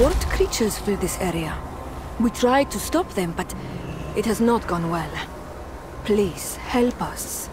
What creatures fill this area? We tried to stop them, but it has not gone well. Please, help us.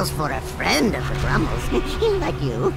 Deals for a friend of the Grummles, like you.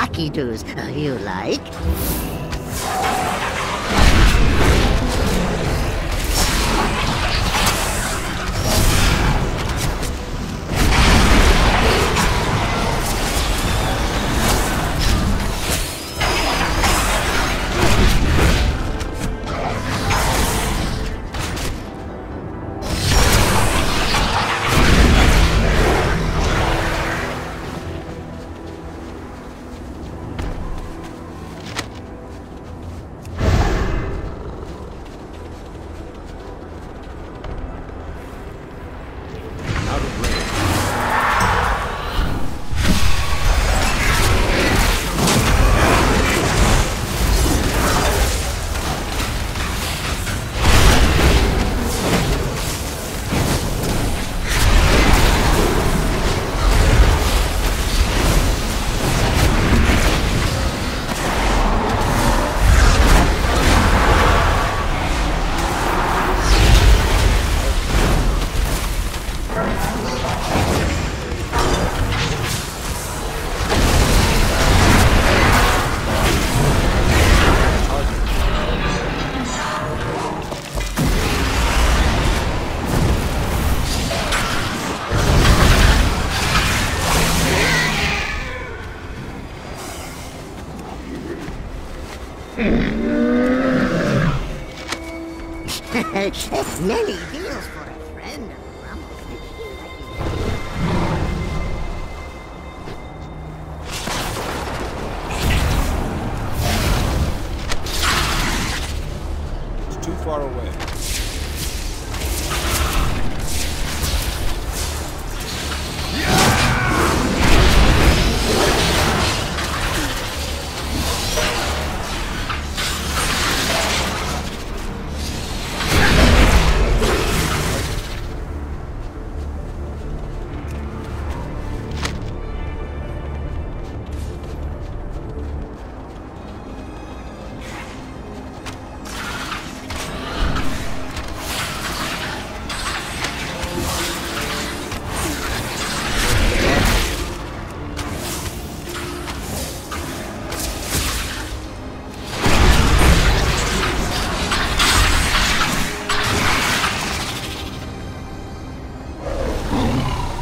Lucky doos uh, you like. Many deals for a friend of Grummles. It's too far away.